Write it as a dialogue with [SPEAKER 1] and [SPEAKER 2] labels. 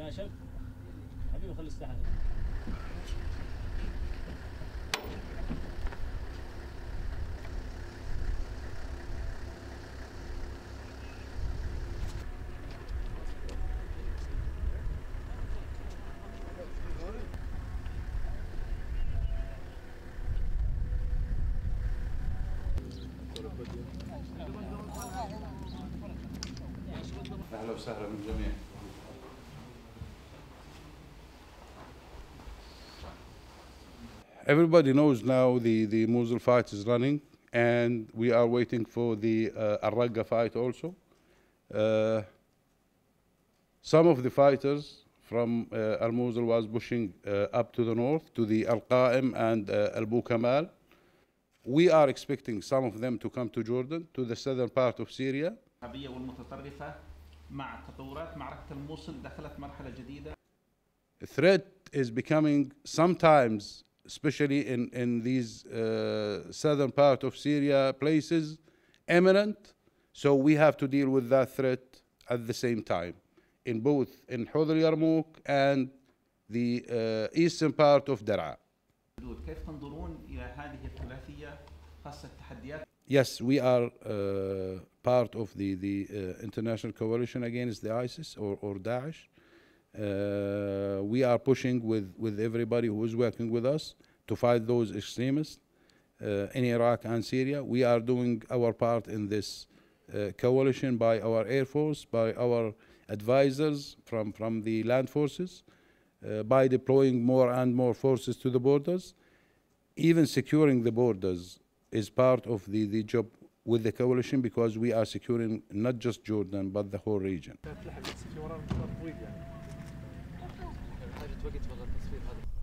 [SPEAKER 1] يا شب حبيبي خلي السلاح
[SPEAKER 2] أهلا وسهلا بالجميع everybody knows now the, the Mosul fight is running and we are waiting for the uh, Ar-Raqqa fight also. Uh, some of the fighters from uh, Al Mosul was pushing uh, up to the north to the Al Qaim and uh, Al Bukamal. We are expecting some of them to come to Jordan, to the southern part of Syria. The threat is becoming sometimes especially in, in these uh, southern part of Syria places, imminent. So we have to deal with that threat at the same time in both in Hudr Yarmouk and the uh, eastern part of
[SPEAKER 3] Daraa.
[SPEAKER 2] Yes, we are uh, part of the, the uh, international coalition against the ISIS or, or Daesh. Uh, we are pushing with, with everybody who is working with us to fight those extremists uh, in Iraq and Syria. We are doing our part in this uh, coalition by our Air Force, by our advisors from, from the land forces, uh, by deploying more and more forces to the borders. Even securing the borders is part of the, the job with the coalition because we are securing not just Jordan but the whole region.
[SPEAKER 4] وقت والله التصوير هذا.